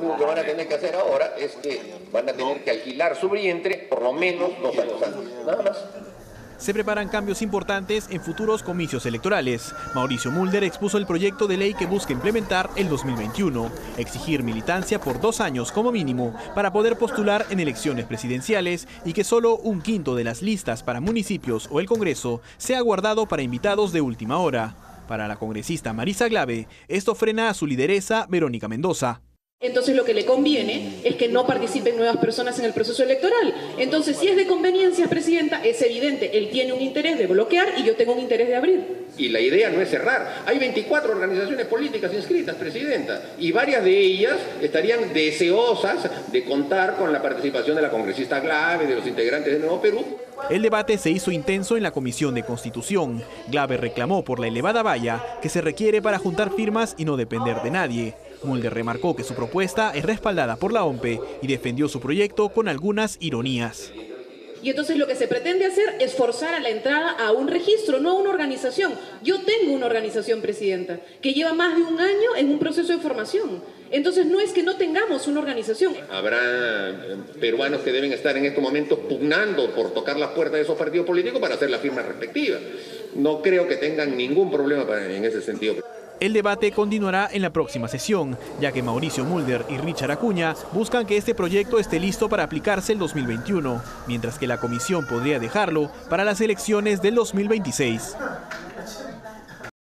Único que van a tener que hacer ahora es que van a tener que alquilar su vientre por lo menos dos años. Nada más. Se preparan cambios importantes en futuros comicios electorales. Mauricio Mulder expuso el proyecto de ley que busca implementar el 2021, exigir militancia por dos años como mínimo para poder postular en elecciones presidenciales y que solo un quinto de las listas para municipios o el Congreso sea guardado para invitados de última hora. Para la congresista Marisa Glave, esto frena a su lideresa Verónica Mendoza. Entonces lo que le conviene es que no participen nuevas personas en el proceso electoral. Entonces, si es de conveniencia, Presidenta, es evidente, él tiene un interés de bloquear y yo tengo un interés de abrir. Y la idea no es cerrar. Hay 24 organizaciones políticas inscritas, Presidenta, y varias de ellas estarían deseosas de contar con la participación de la congresista Glave, de los integrantes de Nuevo Perú. El debate se hizo intenso en la Comisión de Constitución. Glave reclamó por la elevada valla que se requiere para juntar firmas y no depender de nadie. Mulder remarcó que su propuesta es respaldada por la OMPE y defendió su proyecto con algunas ironías. Y entonces lo que se pretende hacer es forzar a la entrada a un registro, no a una organización. Yo tengo una organización, Presidenta, que lleva más de un año en un proceso de formación. Entonces no es que no tengamos una organización. Habrá eh, peruanos que deben estar en estos momentos pugnando por tocar las puertas de esos partidos políticos para hacer la firma respectiva. No creo que tengan ningún problema en ese sentido. El debate continuará en la próxima sesión, ya que Mauricio Mulder y Richard Acuña buscan que este proyecto esté listo para aplicarse el 2021, mientras que la comisión podría dejarlo para las elecciones del 2026.